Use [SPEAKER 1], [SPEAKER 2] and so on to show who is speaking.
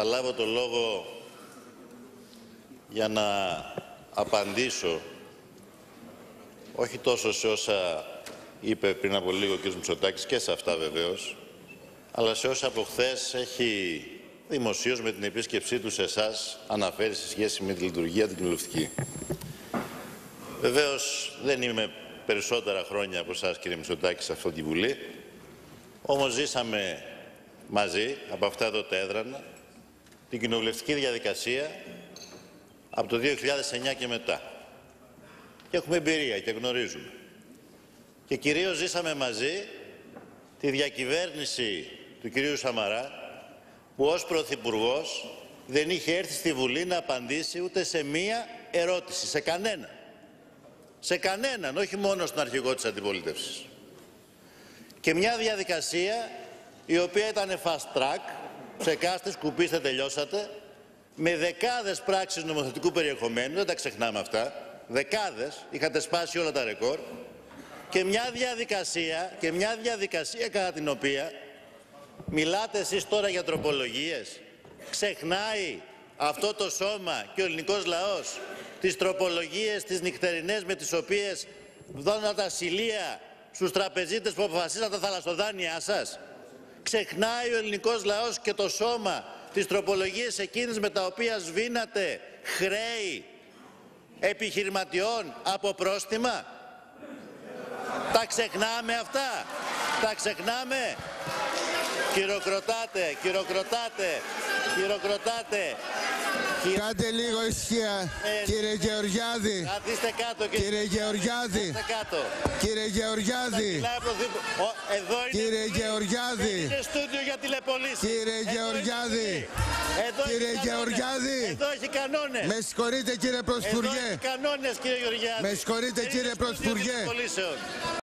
[SPEAKER 1] θα λάβω το λόγο για να απαντήσω όχι τόσο σε όσα είπε πριν από λίγο ο κ. Μητσοτάκης και σε αυτά βεβαίως, αλλά σε όσα από χθες έχει δημοσίως με την επίσκεψή του σε εσάς αναφέρει σε σχέση με τη λειτουργία την κοινοβουλευτική. Βεβαίως δεν είμαι περισσότερα χρόνια από εσάς κύριε Μητσοτάκη σε αυτή τη Βουλή, όμως ζήσαμε μαζί από αυτά εδώ τα έδρανα την κοινοβουλευτική διαδικασία από το 2009 και μετά. Και έχουμε εμπειρία και γνωρίζουμε. Και κυρίως ζήσαμε μαζί τη διακυβέρνηση του κυρίου Σαμαρά που ως Πρωθυπουργός δεν είχε έρθει στη Βουλή να απαντήσει ούτε σε μία ερώτηση, σε κανένα. Σε κανέναν, όχι μόνο στον αρχηγό της αντιπολίτευσης. Και μια διαδικασία η οποία ήταν fast track, ψεκάστε, σκουπίστε, τελειώσατε, με δεκάδες πράξεις νομοθετικού περιεχομένου, δεν τα ξεχνάμε αυτά, δεκάδες, είχατε σπάσει όλα τα ρεκόρ, και μια διαδικασία, και μια διαδικασία κατά την οποία μιλάτε εσείς τώρα για τροπολογίες. Ξεχνάει αυτό το σώμα και ο ελληνικός λαός τις τροπολογίες, τις νυχτερινές με τις οποίες δώναν τα ασυλία στους τραπεζίτες που αποφασίσαν τα θαλασσοδάνειά σας. Ξεχνάει ο ελληνικός λαός και το σώμα τις τροπολογίες εκείνες με τα οποία σβήνατε χρέη επιχειρηματιών από πρόστιμα; Τα ξεχνάμε αυτά; Τα ξεχνάμε; Κυροκροτάτε, κυροκροτάτε, κυροκροτάτε.
[SPEAKER 2] Κάντε λίγο ησυχία,
[SPEAKER 1] Ε,
[SPEAKER 2] κύριε Γεωργιάδη.
[SPEAKER 1] Καθίστε κάτω κύριε,
[SPEAKER 2] Κύριε Γεωργιάδη.
[SPEAKER 1] Καθίστε κάτω.
[SPEAKER 2] Κύριε Γεωργιάδη.
[SPEAKER 1] Μιλάει ο Πρωθυπου- Ο- Εδώ είναι
[SPEAKER 2] Κύριε
[SPEAKER 1] Βουλή.
[SPEAKER 2] Γεωργιάδη.
[SPEAKER 1] Δεν είναι στούντιο για τηλεπολίσεις.
[SPEAKER 2] Κύριε
[SPEAKER 1] Εδώ είναι
[SPEAKER 2] Γεωργιάδη.
[SPEAKER 1] Βουλή. Εδώ έχει
[SPEAKER 2] Κύριε
[SPEAKER 1] κανόνες.
[SPEAKER 2] Γεωργιάδη.
[SPEAKER 1] Εδώ έχει κανόνες.
[SPEAKER 2] Με συγχωρείτε κύριε
[SPEAKER 1] Εδώ
[SPEAKER 2] Πρωθυπουργέ.
[SPEAKER 1] έχει κανόνες κύριε Γεωργιάδη.
[SPEAKER 2] Με συγχωρείτε,
[SPEAKER 1] Δεν
[SPEAKER 2] κύριε
[SPEAKER 1] είναι στούντιο
[SPEAKER 2] Πρωθυπουργέ.
[SPEAKER 1] τηλεπολίσεων.